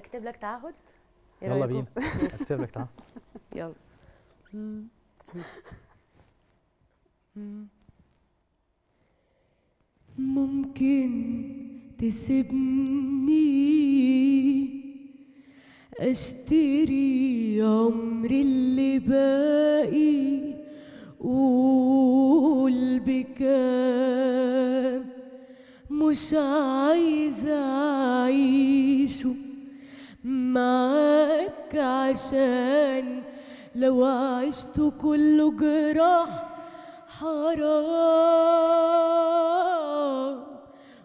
اكتب لك تعهد؟ إيه يلا؟ بينا. اكتب لك تعال يلا. ممكن تسيبني أشتري عمري اللي باقي قول بكام مش عايزة أعيشه. عشان لو عشت كله جراح حرام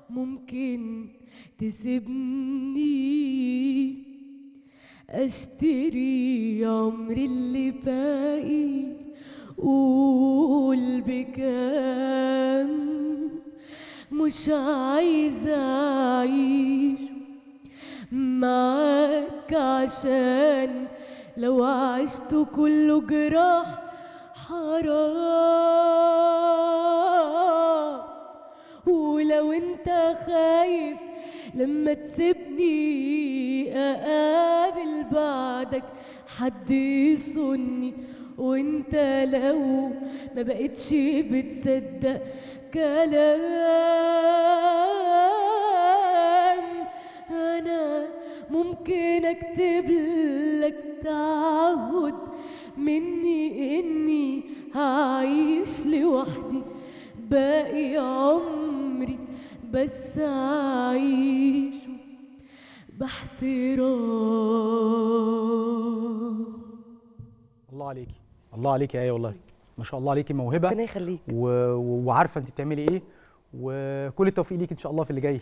ممكن تسيبني. أشتري عمري اللي باقي قول بكام؟ مش عايزة أعيش. معاك عشان لو عشت كله جراح حرام. ولو انت خايف لما تسيبني أقابل بعدك حد يصني وانت لو ما بقتش بتصدق كلام ممكن أكتب لك تعهد مني إني هعيش لوحدي باقي عمري بس اعيشه باحترام. الله عليكي الله عليكي يا إيه والله. ما شاء الله عليكي موهبة. ربنا يخليك. و... و- وعارفة أنت بتعملي إيه. وكل التوفيق ليك إن شاء الله في اللي جاي.